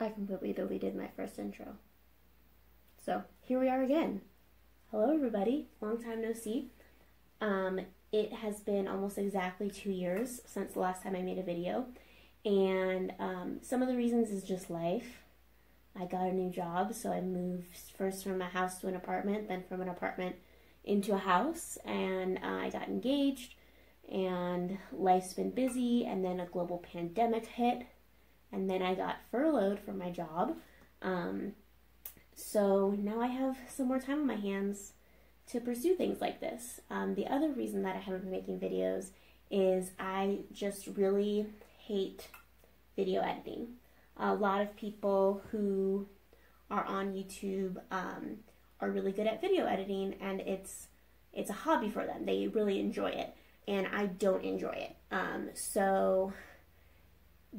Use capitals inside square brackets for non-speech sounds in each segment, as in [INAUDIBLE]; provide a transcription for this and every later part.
I completely deleted my first intro. So here we are again. Hello, everybody. Long time no see. Um, it has been almost exactly two years since the last time I made a video, and um, some of the reasons is just life. I got a new job, so I moved first from a house to an apartment, then from an apartment into a house, and uh, I got engaged, and life's been busy, and then a global pandemic hit and then I got furloughed from my job. Um, so now I have some more time on my hands to pursue things like this. Um, the other reason that I haven't been making videos is I just really hate video editing. A lot of people who are on YouTube um, are really good at video editing, and it's it's a hobby for them. They really enjoy it, and I don't enjoy it. Um, so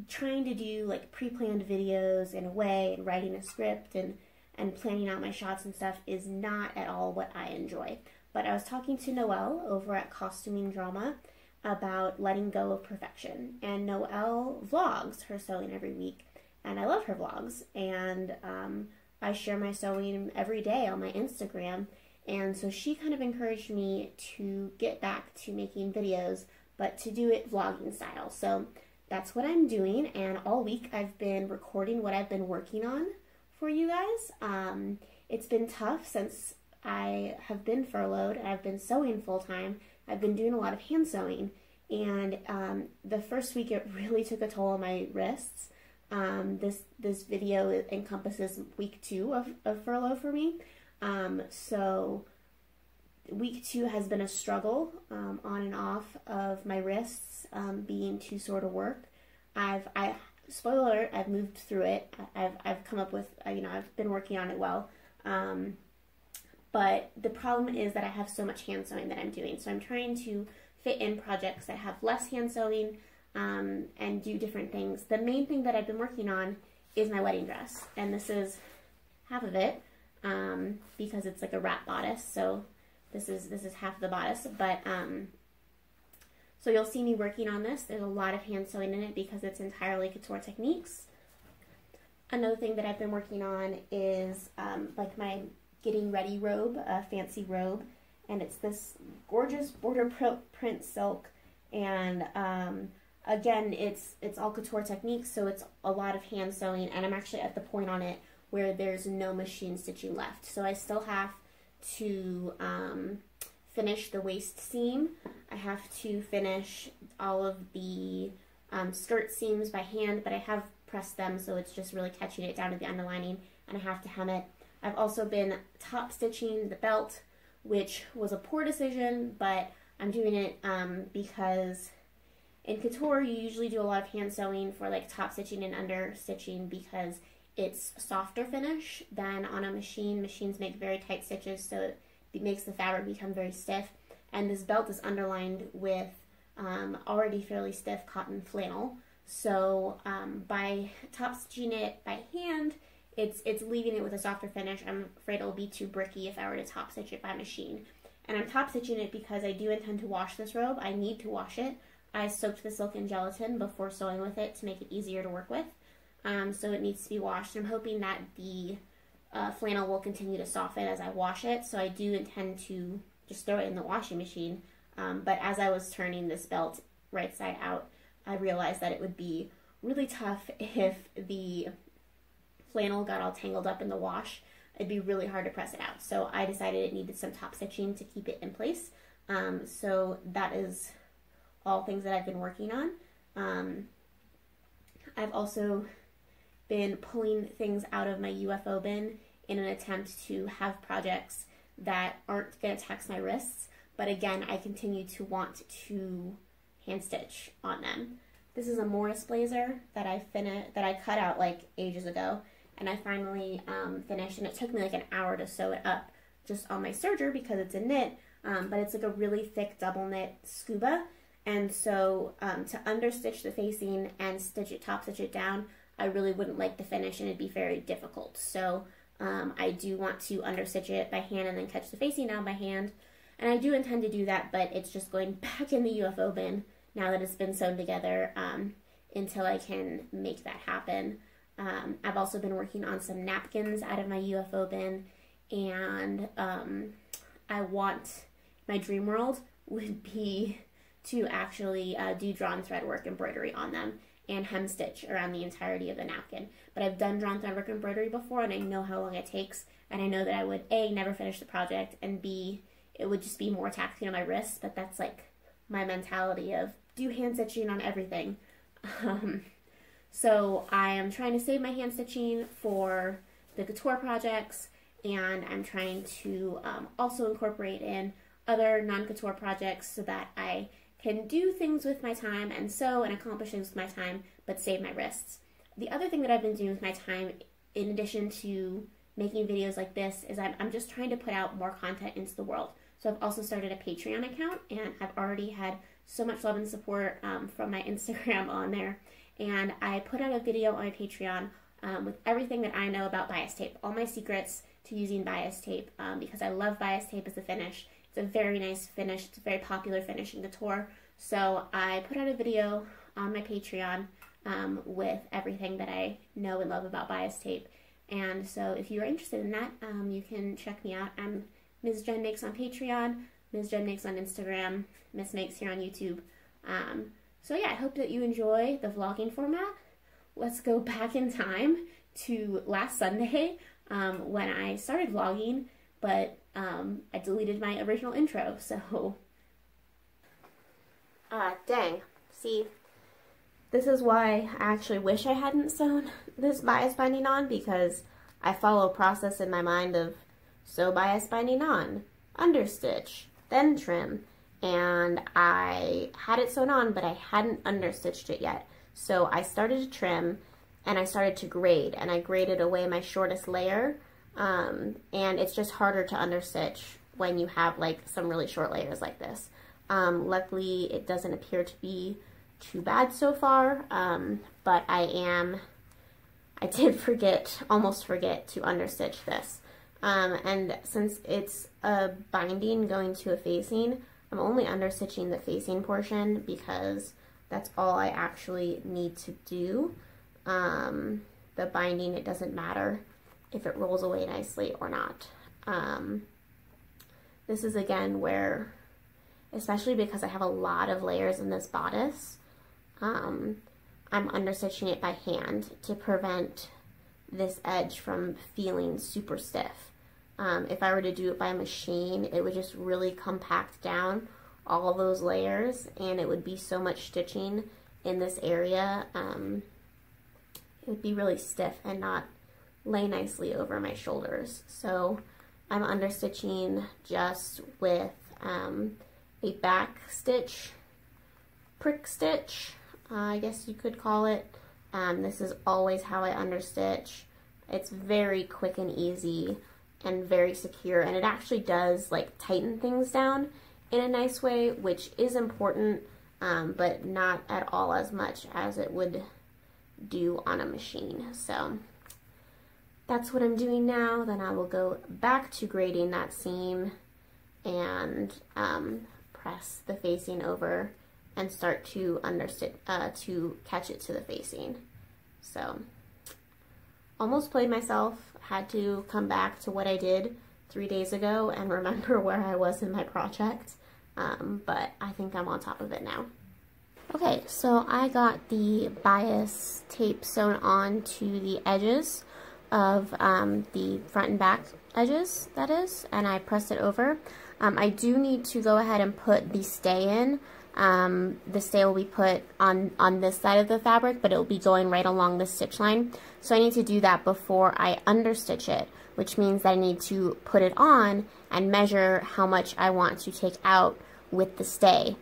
trying to do like pre-planned videos in a way and writing a script and and planning out my shots and stuff is not at all what I enjoy. But I was talking to Noelle over at Costuming Drama about letting go of perfection. And Noelle vlogs her sewing every week, and I love her vlogs. And um, I share my sewing every day on my Instagram. And so she kind of encouraged me to get back to making videos, but to do it vlogging style. So that's what I'm doing. And all week I've been recording what I've been working on for you guys. Um, it's been tough since I have been furloughed. I've been sewing full time. I've been doing a lot of hand sewing. And um, the first week it really took a toll on my wrists. Um, this this video encompasses week two of, of furlough for me. Um, so week two has been a struggle um, on and off of my wrists um, being too sore to work. I've I spoiler alert, I've moved through it. I've I've come up with uh, you know I've been working on it well. Um, but the problem is that I have so much hand sewing that I'm doing. So I'm trying to fit in projects that have less hand sewing um, and do different things. The main thing that I've been working on is my wedding dress, and this is half of it um, because it's like a wrap bodice. So this is this is half the bodice, but um, so you'll see me working on this. There's a lot of hand sewing in it because it's entirely couture techniques. Another thing that I've been working on is um, like my getting ready robe, a fancy robe, and it's this gorgeous border print silk, and um, again, it's it's all couture techniques, so it's a lot of hand sewing, and I'm actually at the point on it where there's no machine stitching left, so I still have to um, finish the waist seam. I have to finish all of the um, skirt seams by hand, but I have pressed them so it's just really catching it down to the underlining and I have to hem it. I've also been top stitching the belt, which was a poor decision, but I'm doing it um, because in couture you usually do a lot of hand sewing for like top stitching and under stitching because it's softer finish than on a machine. Machines make very tight stitches so it makes the fabric become very stiff. And this belt is underlined with um, already fairly stiff cotton flannel. So um, by top stitching it by hand, it's it's leaving it with a softer finish. I'm afraid it'll be too bricky if I were to top stitch it by machine. And I'm top stitching it because I do intend to wash this robe. I need to wash it. I soaked the silk in gelatin before sewing with it to make it easier to work with. Um, so it needs to be washed. I'm hoping that the uh, flannel will continue to soften as I wash it, so I do intend to just throw it in the washing machine. Um, but as I was turning this belt right side out, I realized that it would be really tough [LAUGHS] if the flannel got all tangled up in the wash. It'd be really hard to press it out. So I decided it needed some top stitching to keep it in place. Um, so that is all things that I've been working on. Um, I've also been pulling things out of my UFO bin in an attempt to have projects that aren't going to tax my wrists. But again, I continue to want to hand stitch on them. This is a Morris blazer that I fin- that I cut out like ages ago, and I finally um, finished. And it took me like an hour to sew it up just on my serger because it's a knit, um, but it's like a really thick double knit scuba. And so um, to understitch the facing and stitch it top stitch it down, I really wouldn't like the finish and it'd be very difficult. So um, I do want to understitch it by hand and then catch the facing down by hand. And I do intend to do that, but it's just going [LAUGHS] back in the UFO bin now that it's been sewn together um, until I can make that happen. Um, I've also been working on some napkins out of my UFO bin, and um, I want my dream world [LAUGHS] would be to actually uh, do drawn thread work embroidery on them and hem stitch around the entirety of the napkin. But I've done drawn thread work embroidery before, and I know how long it takes, and I know that I would a never finish the project, and b it would just be more taxing on my wrists. But that's like my mentality of do hand stitching on everything. [LAUGHS] Um, so I am trying to save my hand stitching for the couture projects, and I'm trying to um, also incorporate in other non-couture projects so that I can do things with my time and sew and accomplish things with my time, but save my wrists. The other thing that I've been doing with my time, in addition to making videos like this, is I'm, I'm just trying to put out more content into the world. So I've also started a Patreon account, and I've already had so much love and support um, from my [LAUGHS] Instagram on there. And I put out a video on my Patreon um, with everything that I know about bias tape, all my secrets to using bias tape, um, because I love bias tape as a finish. It's a very nice finish. It's a very popular finish in couture. So I put out a video on my Patreon um, with everything that I know and love about bias tape. And so if you're interested in that, um, you can check me out. I'm Ms. Jenn Makes on Patreon, Ms. Jenn Makes on Instagram, Ms. Makes here on YouTube. Um, so yeah, I hope that you enjoy the vlogging format. Let's go [LAUGHS] back in time to last Sunday um, when I started vlogging, but um, I deleted my original intro, so Ah, [LAUGHS] uh, dang. See, this is why I actually wish I hadn't sewn this bias binding on because I follow a process in my mind of sew bias binding on, understitch, then trim, and I had it sewn on, but I hadn't understitched it yet. So I started to trim and I started to grade, and I graded away my shortest layer, um, and it's just harder to understitch when you have like some really short layers like this. Um, luckily, it doesn't appear to be too bad so far, um, but I am, I did [LAUGHS] forget, almost forget to understitch this. Um, and since it's a binding going to a facing, I'm only understitching the facing portion because that's all I actually need to do. Um, the binding, it doesn't matter if it rolls away nicely or not. Um, this is again where especially because I have a lot of layers in this bodice. Um, I'm understitching it by hand to prevent this edge from feeling super stiff. Um, if I were to do it by machine, it would just really compact down all those layers and it would be so much stitching in this area. Um, it would be really stiff and not lay nicely over my shoulders. So I'm understitching just with um, a back stitch, prick stitch, uh, I guess you could call it. Um, this is always how I understitch. It's very quick and easy and very secure and it actually does like tighten things down in a nice way which is important um, but not at all as much as it would do on a machine. So that's what I'm doing now. Then I will go back to grading that seam and um, press the facing over and start to understitch, uh, to catch it to the facing. So, almost played myself, had to come back to what I did three days ago and [LAUGHS] remember where I was in my project, um, but I think I'm on top of it now. Okay, so I got the bias tape sewn on to the edges of um, the front and back edges, that is, and I pressed it over. Um, I do need to go ahead and put the stay in. Um, the stay will be put on, on this side of the fabric, but it will be going right along the stitch line. So I need to do that before I understitch it, which means that I need to put it on and measure how much I want to take out with the stay.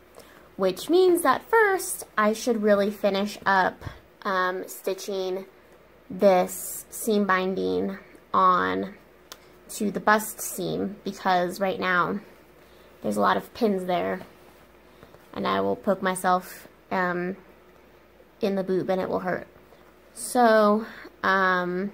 Which means that first, I should really finish up um, stitching this seam binding on to the bust seam because right now there's a lot of pins there and I will poke myself um, in the boob and it will hurt. So, um,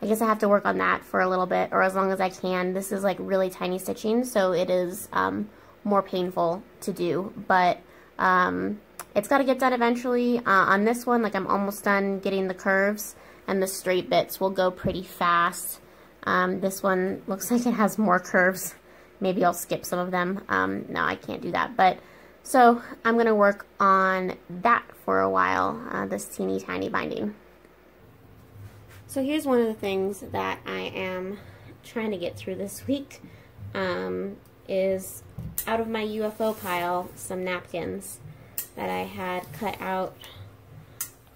I guess I have to work on that for a little bit or as long as I can. This is like really tiny stitching so it is um, more painful to do but um, it's got to get done eventually. Uh, on this one like I'm almost done getting the curves and the straight bits will go pretty fast. Um, this one looks [LAUGHS] like it has more curves. Maybe I'll skip some of them. Um, no, I can't do that. But so I'm going to work on that for a while, uh, this teeny tiny binding. So here's one of the things that I am trying to get through this week um, is out of my UFO pile some napkins that I had cut out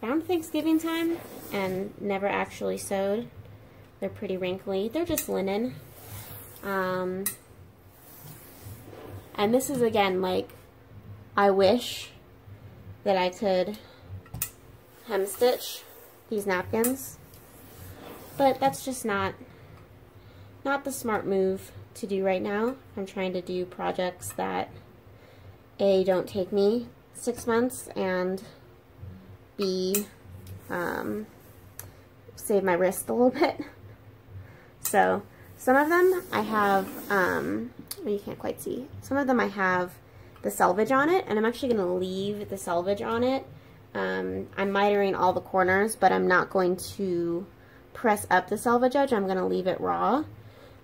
around Thanksgiving time and never actually sewed. They're pretty wrinkly. They're just linen. Um, and this is again like I wish that I could hem stitch these napkins but that's just not not the smart move to do right now. I'm trying to do projects that A, don't take me six months, and B, um, save my wrist a little [LAUGHS] bit. So, some of them I have, um, well, you can't quite see, some of them I have the selvage on it, and I'm actually going to leave the selvage on it. Um, I'm mitering all the corners, but I'm not going to press up the selvage edge. I'm going to leave it raw.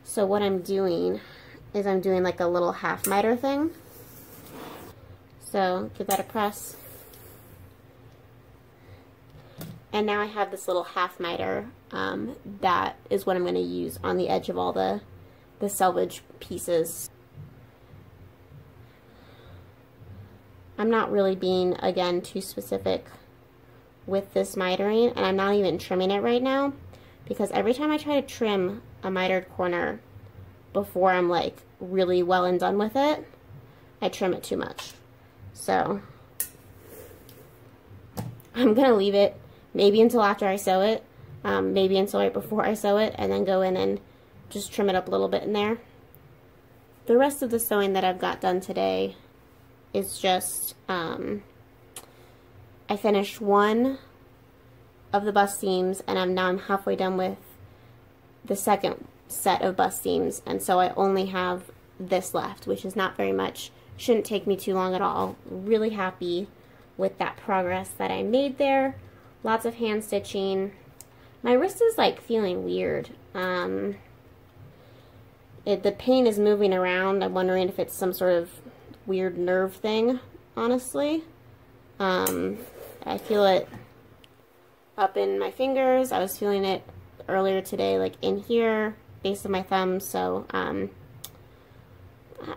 So what I'm doing is I'm doing like a little half miter thing. So give that a press. And now I have this little half miter um, that is what I'm going to use on the edge of all the, the selvage pieces. I'm not really being, again, too specific with this mitering, and I'm not even trimming it right now because every time I try to trim a mitered corner before I'm like really well and done with it, I trim it too much. So [LAUGHS] I'm going to leave it maybe until after I sew it, um, maybe until right before I sew it, and then go in and just trim it up a little bit in there. The rest of the sewing that I've got done today is just, um, I finished one of the bust seams and I'm now I'm halfway done with the second set of bust seams and so I only have this left which is not very much. Shouldn't take me too long at all. Really happy with that progress that I made there lots of hand stitching my wrist is like feeling weird um, it, the pain is moving around I'm wondering if it's some sort of weird nerve thing honestly um, I feel it up in my fingers. I was feeling it earlier today, like in here, base of my thumb. So, um,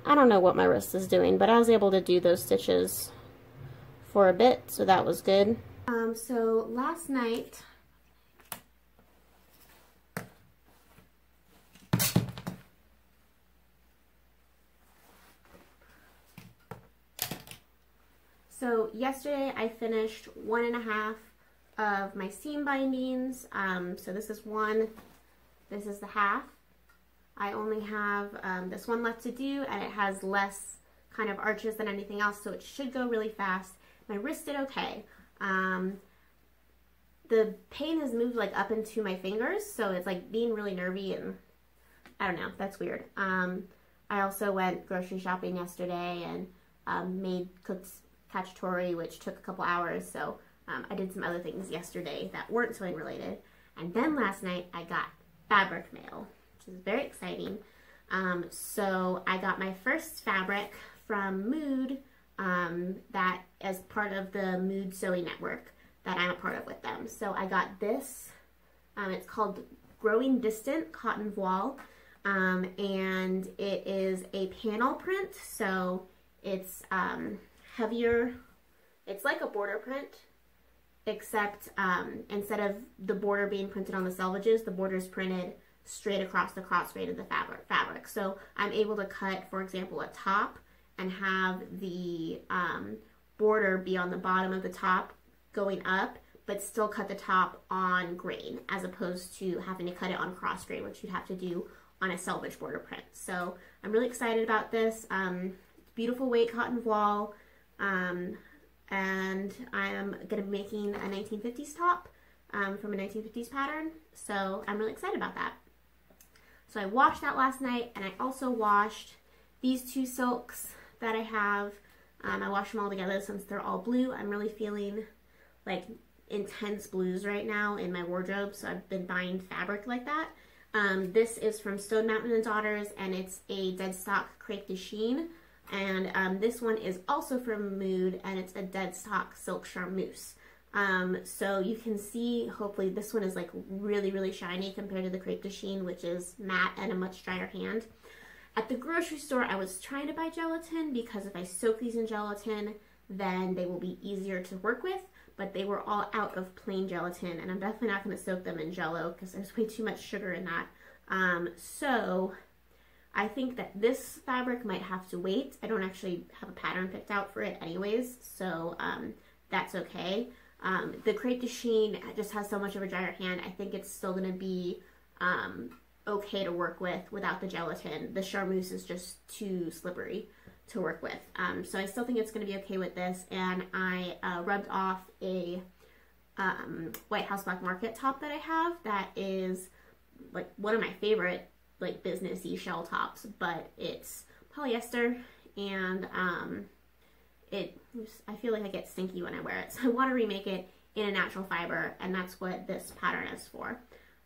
I don't know what my wrist is doing, but I was able to do those stitches for a bit, so that was good. Um, so last night, So yesterday I finished one and a half of my seam bindings. Um, so this is one, this is the half. I only have um, this one left to do and it has less kind of arches than anything else so it should go really fast. My wrist did okay. Um, the pain has moved like up into my fingers so it's like being really nervy and I don't know, that's weird. Um, I also went grocery shopping yesterday and um, made cooked cacciatore which took a couple hours so um, I did some other things yesterday that weren't sewing related. And then last night I got fabric mail, which is very exciting. Um, so I got my first fabric from Mood um, that as part of the Mood Sewing Network that I'm a part of with them. So I got this. Um, it's called Growing Distant Cotton Voile. Um, and it is a panel print. So it's um, heavier. It's like a border print except um, instead of the border being printed on the selvages, the border is printed straight across the cross grain of the fabric. fabric. So I'm able to cut, for example, a top and have the um, border be on the bottom of the top going up, but still cut the top on grain as opposed to having to cut it on cross grain, which you'd have to do on a selvage border print. So I'm really excited about this. Um, beautiful weight cotton voile. Um, and I am going to be making a 1950s top um, from a 1950s pattern, so I'm really excited about that. So I washed that last night, and I also washed these two silks that I have. Um, I wash them all together since they're all blue. I'm really feeling like intense blues right now in my wardrobe, so I've been buying fabric like that. Um, this is from Stone Mountain and Daughters, and it's a dead stock crepe de chine. And um, this one is also from Mood, and it's a dead stock silk charmeuse. Um, so you can see, hopefully this one is like really, really shiny compared to the crepe de chine, which is matte and a much drier hand. At the grocery store, I was trying to buy gelatin because if I soak these in gelatin, then they will be easier to work with but they were all out of plain gelatin and I'm definitely not going to soak them in jello because there's way too much sugar in that. Um, so I think that this fabric might have to wait. I don't actually have a pattern picked out for it anyways, so um, that's okay. Um, the crepe de chine just has so much of a drier hand. I think it's still going to be um, okay to work with without the gelatin. The charmeuse is just too slippery to work with. Um, so I still think it's going to be okay with this. And I uh, rubbed off a um, White House Black Market top that I have that is like one of my favorite like businessy shell tops, but it's polyester and um, it I feel like I get stinky when I wear it. [LAUGHS] So I want to remake it in a natural fiber and that's what this pattern is for.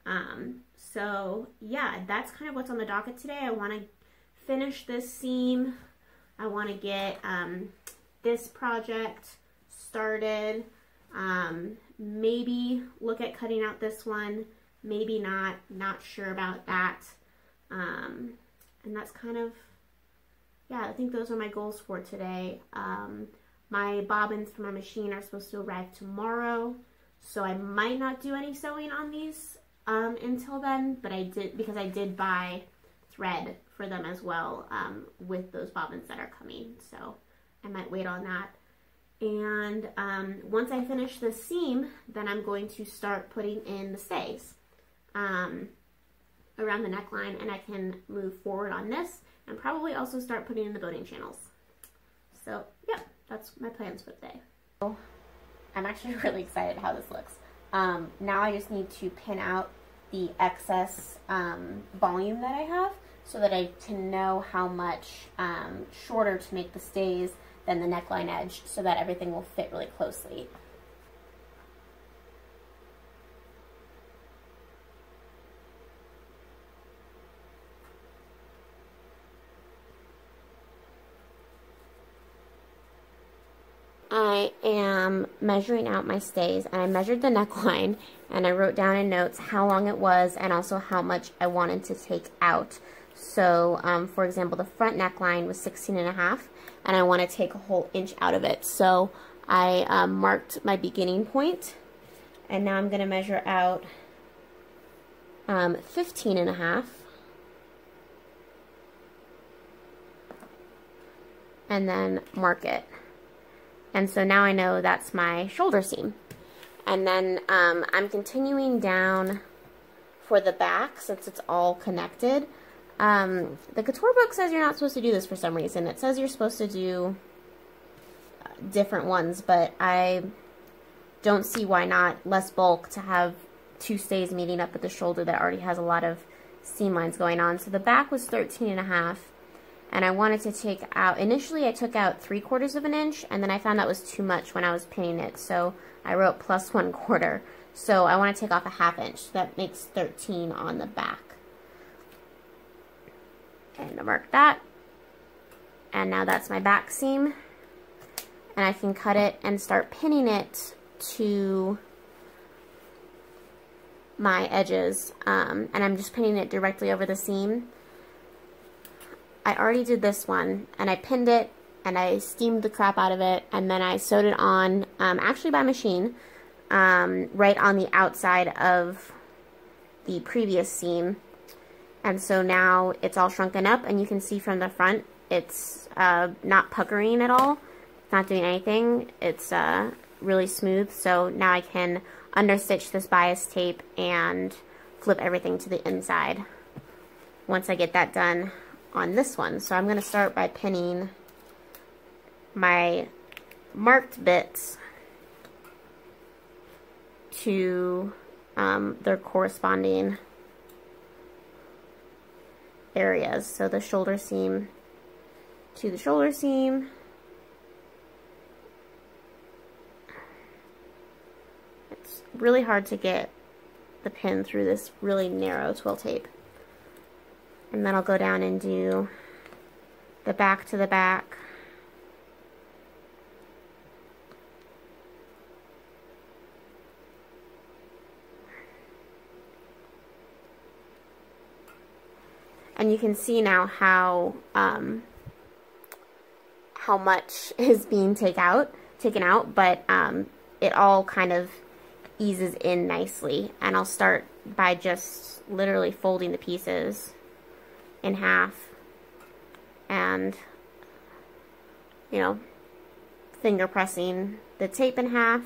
Um, so yeah, that's kind of what's on the docket today. I want to finish this seam I want to get um, this project started. Um, maybe look at cutting out this one. Maybe not. Not sure about that. Um, and that's kind of, yeah, I think those are my goals for today. Um, my bobbins for my machine are supposed to arrive tomorrow. So I might not do any sewing on these um, until then, but I did, because I did buy thread for them as well um, with those bobbins that are coming. So I might wait on that. And um, once I finish the seam, then I'm going to start putting in the stays um, around the neckline and I can move forward on this and probably also start putting in the boning channels. So yeah, that's my plans for today. I'm actually [LAUGHS] really excited how this looks. Um, now I just need to pin out the excess um, volume that I have so that I can know how much um, shorter to make the stays than the neckline edge so that everything will fit really closely. I am measuring out my stays and I measured the [LAUGHS] neckline and I wrote down in notes how long it was and also how much I wanted to take out so, um, for example, the front neckline was 16 and a half, and I want to take a whole inch out of it. So I um, marked my beginning point, and now I'm going to measure out um, 15 and a half. And then mark it. And so now I know that's my shoulder seam. And then um, I'm continuing down for the back since it's all connected. Um, the Couture book says you're not supposed to do this for some reason. It says you're supposed to do uh, different ones, but I don't see why not less bulk to have two stays meeting up at the shoulder that already has a lot of seam lines going on. So the back was 13 and a half, and I wanted to take out, initially I took out three quarters of an inch, and then I found that was too much when I was pinning it, so I wrote plus [LAUGHS] one quarter. So I want to take off a half inch, so that makes 13 on the back and mark that. And now that's my back seam. And I can cut it and start pinning it to my edges. Um, and I'm just pinning it directly over the seam. I already did this one and I pinned it and I steamed the crap out of it and then I sewed it on, um, actually by machine, um, right on the outside of the previous seam and so now it's all shrunken up and you can see from the front it's uh, not puckering at all. It's not doing anything. It's uh, really smooth. So now I can understitch this bias tape and flip everything to the inside once I get that done on this one. So I'm going to start by pinning my marked bits to um, their corresponding areas. So the shoulder seam to the shoulder seam. It's really hard to get the pin through this really narrow twill tape. And then I'll go down and do the back to the back. And you can see now how um, how much [LAUGHS] is being take out, taken out, but um, it all kind of eases in nicely. And I'll start by just literally folding the pieces in half. And, you know, finger pressing the tape in half,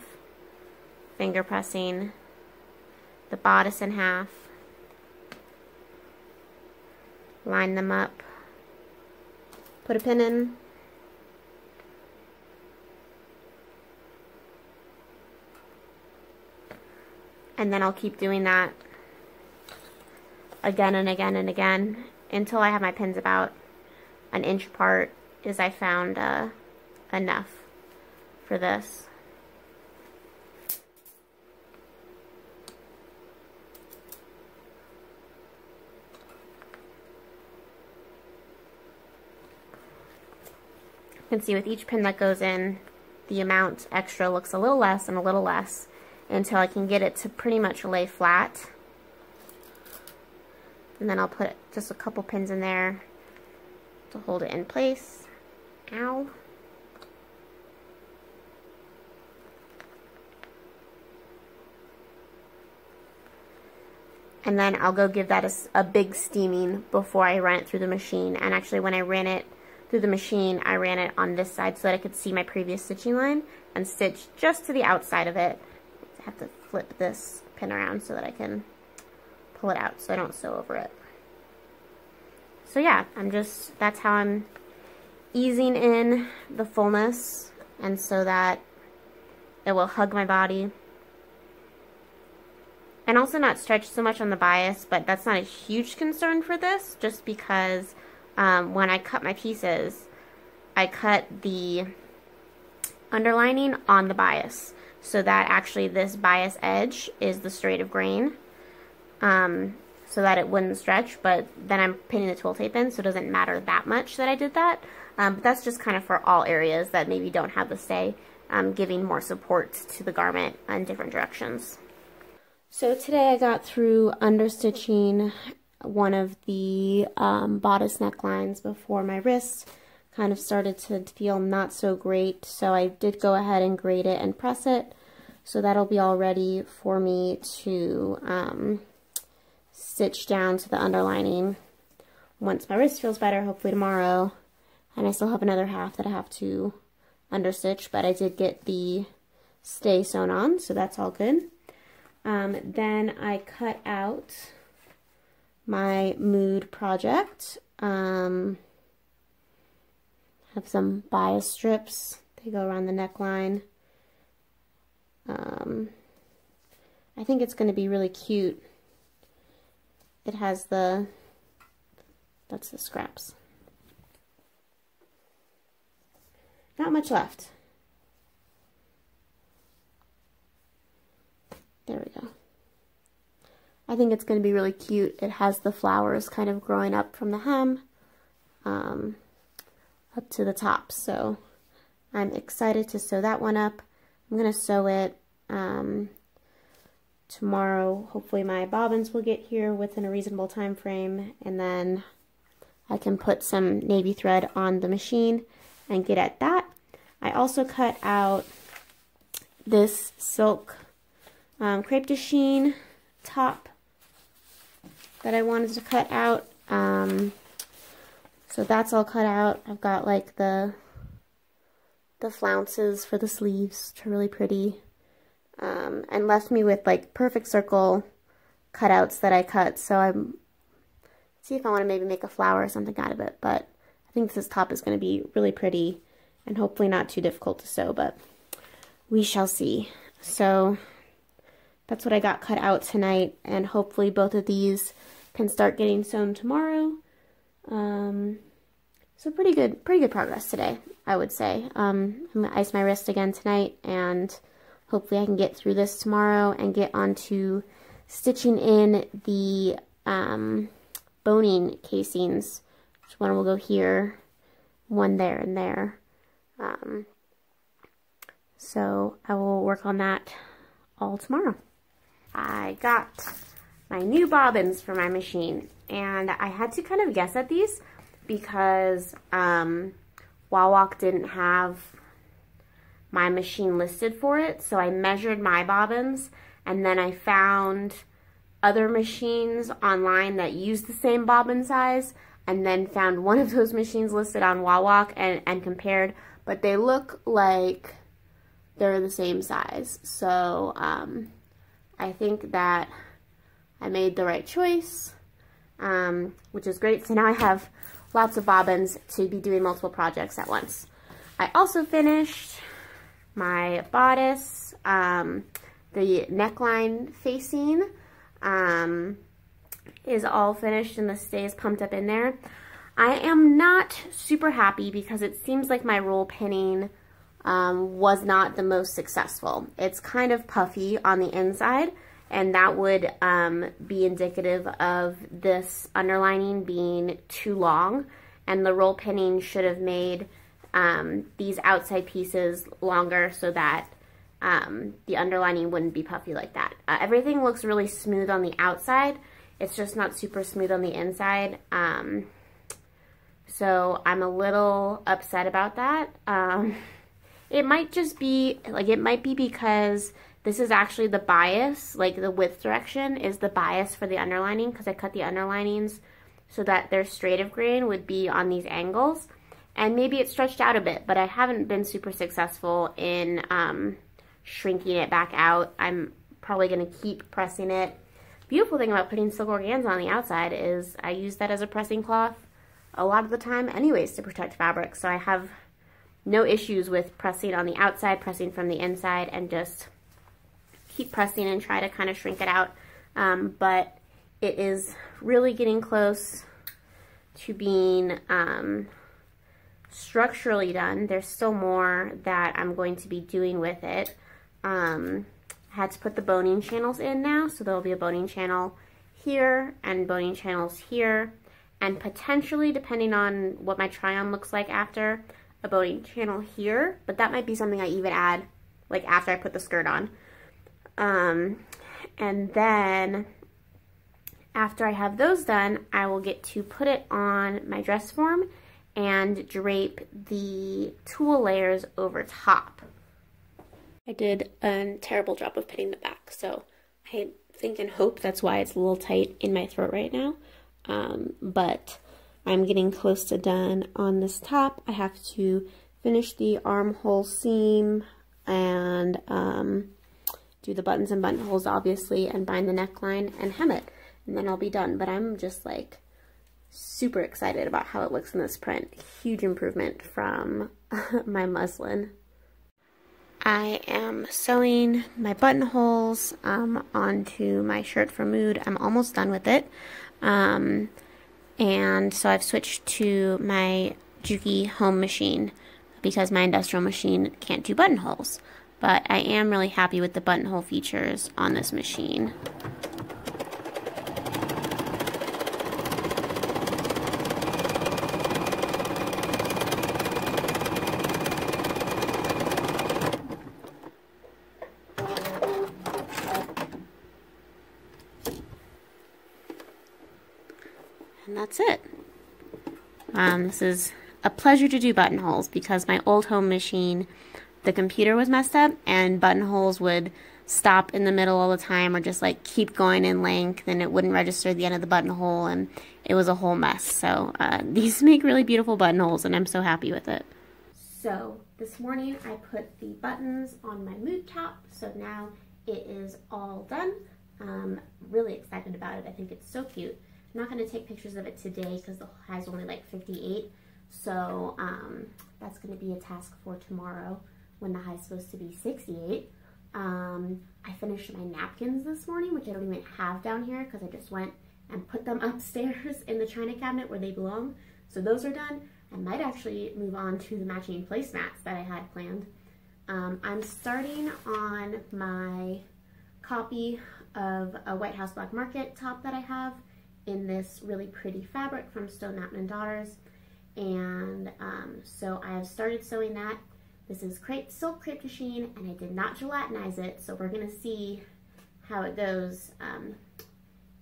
finger pressing the bodice in half, line them up, put a pin in, and then I'll keep doing that again and again and again until I have my pins about an inch apart is I found uh, enough for this. You can see with each pin that goes in, the amount extra looks a little less and a little less until I can get it to pretty much lay flat. And then I'll put just a couple pins in there to hold it in place. Ow. And then I'll go give that a, a, big steaming before I run it through the machine. And actually when I ran it through the machine, I ran it on this side so that I could see my previous stitching line and stitch just to the outside of it. I have to flip this pin around so that I can pull it out so I don't sew over it so yeah, I'm just, that's how I'm easing in the fullness and so that it will hug my body. And also not stretch so much on the bias, but that's not a huge concern for this, just because um, when I cut my pieces, I cut the underlining on the bias, so that actually this bias edge is the straight of grain. Um, so that it wouldn't stretch, but then I'm pinning the twill tape in, so it doesn't matter that much that I did that. Um, but that's just kind of for all areas that maybe don't have the stay, um, giving more support to the garment in different directions. So today I got through understitching one of the um, bodice necklines before my wrist kind of started to feel not so great. So I did go ahead and grade it and press it. So that'll be all ready for me to um, stitch down to the underlining once my wrist feels better, hopefully tomorrow. And I still have another half that I have to understitch, but I did get the stay sewn on, so that's all good. Um, then I cut out my mood project. Um, have some bias strips. They go around the neckline. Um, I think it's going to be really cute it has the, that's the scraps. Not much left. There we go. I think it's going to be really cute. It has the flowers kind of growing up from the hem um, up to the top. So I'm excited to sew that one up. I'm going to sew it um, tomorrow hopefully my bobbins will get here within a reasonable time frame and then I can put some navy thread on the machine and get at that. I also cut out this silk um, crepe de chine top that I wanted to cut out. Um, so that's all cut out. I've got like the the flounces for the sleeves, which are really pretty um, and left me with like perfect circle cutouts that I cut. So I'm see if I want to maybe make a flower or something out of it. But I think this top is going to be really pretty and hopefully not too difficult to sew, but we shall see. So that's what I got cut out tonight, and hopefully both of these can start getting sewn tomorrow. Um, so pretty good, pretty good progress today, I would say. Um, I'm gonna ice my wrist again tonight, and hopefully I can get through this tomorrow and get onto stitching in the um, boning casings. So one will go here, one there and there. Um, so I will work on that all tomorrow. I got my new bobbins for my machine and I had to kind of guess at these because um, Wawak didn't have my machine listed for it. So I measured my bobbins and then I found other machines online that use the same bobbin size and then found one of those machines listed on Wawak and, and compared, but they look like they're the same size. So um, I think that I made the right choice, um, which is great. So now I have lots of bobbins to be doing multiple projects at once. I also finished my bodice, um, the neckline facing um, is all finished and the stays pumped up in there. I am not super happy because it seems like my roll pinning um, was not the most successful. It's kind of puffy on the inside and that would um, be indicative of this underlining being too long and the roll pinning should have made um, these outside pieces longer so that um, the underlining wouldn't be puffy like that. Uh, everything looks really smooth on the outside. It's just not super smooth on the inside. Um, so I'm a little upset about that. Um, [LAUGHS] it might just be, like it might be because this is actually the bias, like the width direction is the bias for the underlining because I cut the underlinings so that their straight of grain would be on these angles. And maybe it stretched out a bit, but I haven't been super successful in um, shrinking it back out. I'm probably going to keep pressing it. Beautiful thing about putting silk organza on the outside is I use that as a pressing cloth a lot of the time anyways to protect fabric. So I have no issues with pressing on the outside, pressing from the inside, and just keep pressing and try to kind of shrink it out. Um, but it is really getting close to being um, structurally done. There's still more that I'm going to be doing with it. Um, I had to put the boning channels in now, so there'll be a boning channel here and boning channels here, and potentially, depending on what my try-on looks like after, a boning channel here, but that might be something I even add like after I put the skirt on. Um, and then after I have those done, I will get to put it on my dress form and drape the tulle layers over top. I did a terrible job of pinning the back, so I think and hope that's why it's a little tight in my throat right now. Um, but I'm getting close to done on this top. I have to finish the armhole seam and um, do the buttons and buttonholes, obviously, and bind the neckline and hem it. And then I'll be done. But I'm just like super excited about how it looks in this print. Huge improvement from [LAUGHS] my muslin. I am sewing my buttonholes um, onto my shirt for Mood. I'm almost done with it. Um, and so I've switched to my Juki home machine because my industrial machine can't do buttonholes. But I am really happy with the buttonhole features on this machine. And that's it. Um, this is a pleasure to do buttonholes because my old home machine, the computer was messed up and buttonholes would stop in the middle all the time or just like keep going in length and it wouldn't register the end of the buttonhole and it was a whole mess. So uh, [LAUGHS] these make really beautiful buttonholes and I'm so happy with it. So this morning I put the buttons on my mood top so now it is all done. Um, really excited about it. I think it's so cute. I'm not going to take pictures of it today because the high is only like 58. So um, that's going to be a task for tomorrow when the high is supposed to be 68. Um, I finished my napkins this morning, which I don't even have down here because I just went and put them [LAUGHS] upstairs in the china cabinet where they belong. So those are done. I might actually move on to the matching placemats that I had planned. Um, I'm starting on my copy of a White House Black Market top that I have in this really pretty fabric from Stone Mountain and Daughters. And um, so I have started sewing that. This is crepe, silk crepe de chine, and I did not gelatinize it, so we're gonna see how it goes um,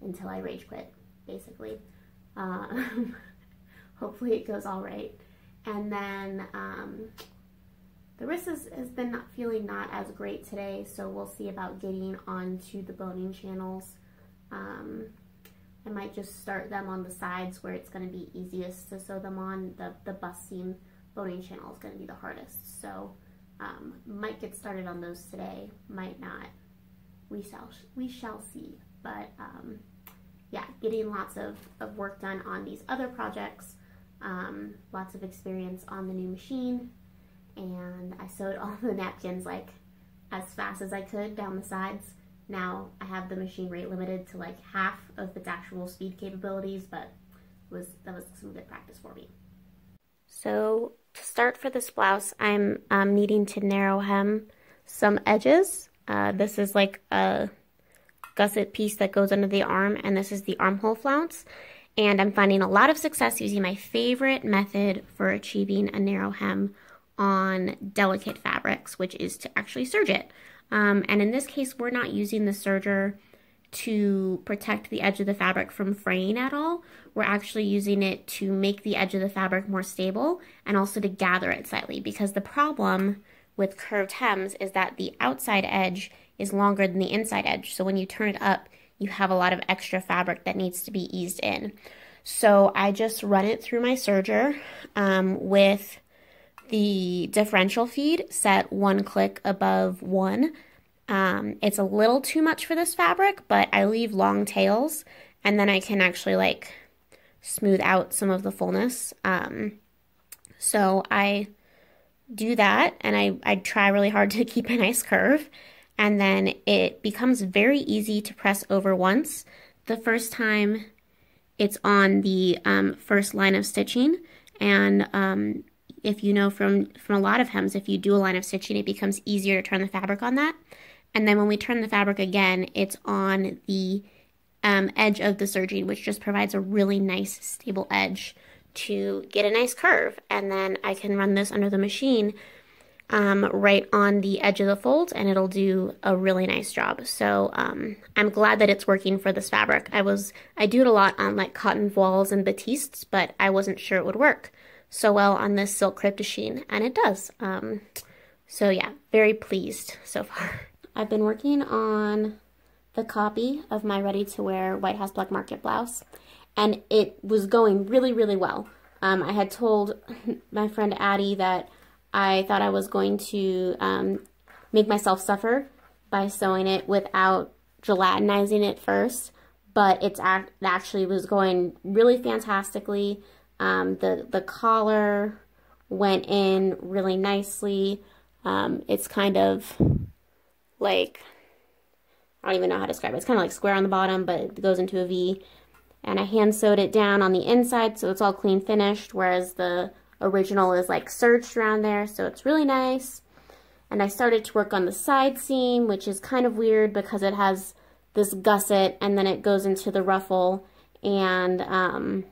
until I rage quit, basically. Uh, [LAUGHS] hopefully it goes all right. And then um, the wrist has, has been not feeling not as great today, so we'll see about getting onto the boning channels. Um, I might just start them on the sides where it's going to be easiest to sew them on. The, the bust seam boning channel is going to be the hardest, so um, might get started on those today, might not. We shall, we shall see, but um, yeah, getting lots of, of work done on these other projects, um, lots of experience on the new machine, and I sewed all [LAUGHS] the napkins like as fast as I could down the sides. Now I have the machine rate limited to like half of its actual speed capabilities, but was that was some good practice for me. So to start for this blouse, I'm um, needing to narrow hem some edges. Uh, this is like a gusset piece that goes under the arm, and this is the armhole flounce. And I'm finding a lot of success using my favorite method for achieving a narrow hem on delicate fabrics, which is to actually serge it. Um, and in this case, we're not using the serger to protect the edge of the fabric from fraying at all. We're actually using it to make the edge of the fabric more stable and also to gather it slightly because the problem with curved hems is that the outside edge is longer than the inside edge. So when you turn it up, you have a lot of extra fabric that needs to be eased in. So I just run it through my serger um, with the differential feed set one click above one. Um, it's a little too much for this fabric, but I leave long tails and then I can actually like smooth out some of the fullness. Um, so I do that and I, I try really hard [LAUGHS] to keep a nice curve and then it becomes very easy to press over once. The first time it's on the um, first line of stitching and um, if you know from, from a lot of hems, if you do a line of stitching, it becomes easier to turn the fabric on that. And then when we turn the fabric again, it's on the um, edge of the serging, which just provides a really nice stable edge to get a nice curve. And then I can run this under the machine um, right on the edge of the fold and it'll do a really nice job. So um, I'm glad that it's working for this fabric. I was, I do it a lot on like cotton voiles and batistes, but I wasn't sure it would work so well on this silk crepe de chine, and it does. Um, so yeah, very pleased so far. [LAUGHS] I've been working on the copy of my ready-to-wear White House Black Market blouse, and it was going really, really well. Um, I had told [LAUGHS] my friend Addie that I thought I was going to um, make myself suffer by sewing it without gelatinizing it first, but it's act it actually was going really fantastically. Um, the, the collar went in really nicely. Um, it's kind of like, I don't even know how to describe it. It's kind of like square on the bottom, but it goes into a V. And I hand sewed it down on the inside, so it's all clean finished, whereas the original is like serged around there, so it's really nice. And I started to work on the side seam, which is kind of weird because it has this gusset and then it goes into the ruffle. And um,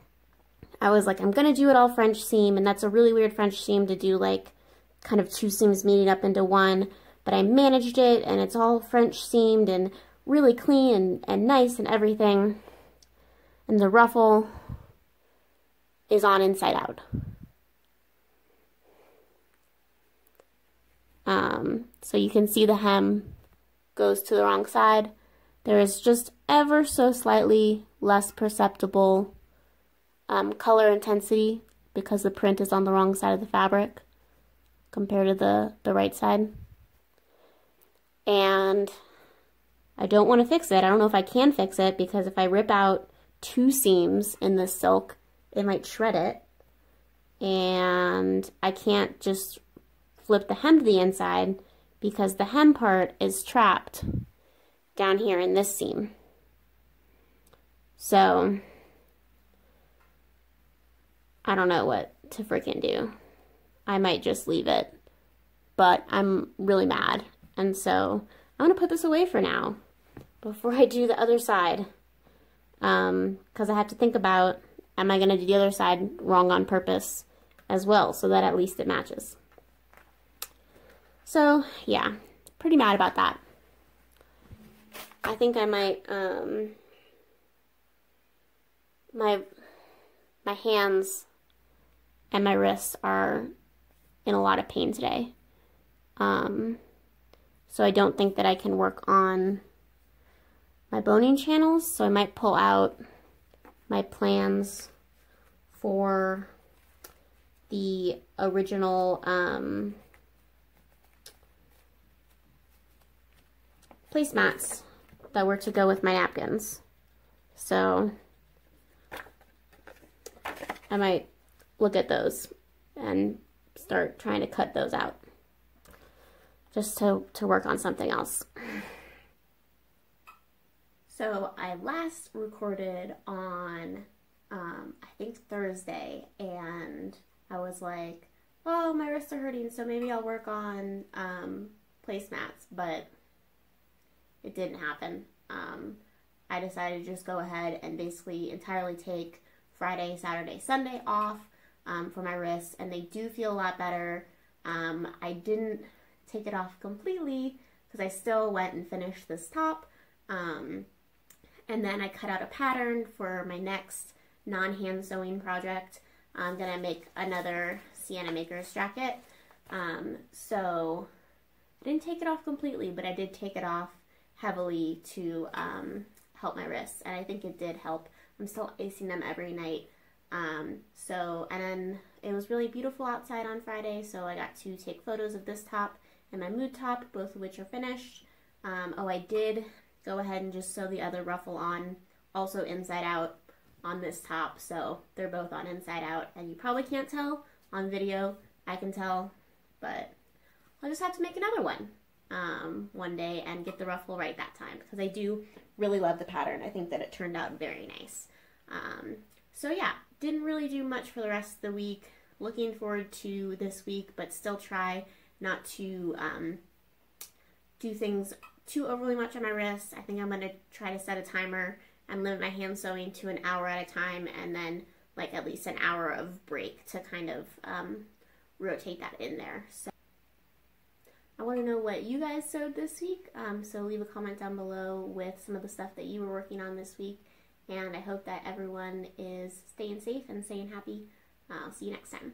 I was like, I'm going to do it all French seam, and that's a really weird French seam to do like kind of two seams meeting up into one, but I managed it, and it's all French seamed and really clean and, and nice and everything. And the ruffle is on inside out. Um, so you can see the hem goes to the wrong side. There is just ever so slightly less perceptible um, color intensity because the print is on the wrong side of the fabric compared to the, the right side. And I don't want to fix it. I don't know if I can fix it because if I rip out two seams in this silk, it might shred it. And I can't just flip the hem to the inside because the hem part is trapped down here in this seam. So I don't know what to freaking do. I might just leave it but I'm really mad. And so I'm going to put this away for now before I do the other side. Because um, I have to think about, am I going to do the other side wrong on purpose as well, so that at least it matches. So, yeah, pretty mad about that. I think I might, um, my, my hands and my wrists are in a lot of pain today. Um, so I don't think that I can work on my boning channels. So I might pull out my plans for the original um, placemats that were to go with my napkins. So I might look at those and start trying to cut those out just to, to work on something else. So I last recorded on, um, I think Thursday, and I was like, oh, my wrists are hurting, so maybe I'll work on um, placemats, but it didn't happen. Um, I decided to just go ahead and basically entirely take Friday, Saturday, Sunday off um, for my wrists, and they do feel a lot better. Um, I didn't take it off completely because I still went and finished this top. Um, and then I cut out a pattern for my next non-hand sewing project. I'm going to make another Sienna Makers jacket. Um, so I didn't take it off completely, but I did take it off heavily to um, help my wrists. And I think it did help. I'm still icing them every night. Um, so, and then it was really beautiful outside on Friday, so I got to take photos of this top and my mood top, both of which are finished. Um, oh, I did go ahead and just sew the other ruffle on, also inside out on this top, so they're both on inside out, and you probably can't tell on video. I can tell, but I'll just have to make another one um, one day and get the ruffle right that time, because I do really love the pattern. I think that it turned out very nice. Um, so yeah, didn't really do much for the rest of the week. Looking forward to this week, but still try not to um, do things too overly much on my wrists. I think I'm going to try to set a timer and limit my hand sewing to an hour at a time and then like at least an hour of break to kind of um, rotate that in there. So I want to know what you guys sewed this week. Um, so leave a comment down below with some of the stuff that you were working on this week. And I hope that everyone is staying safe and staying happy. I'll see you next time.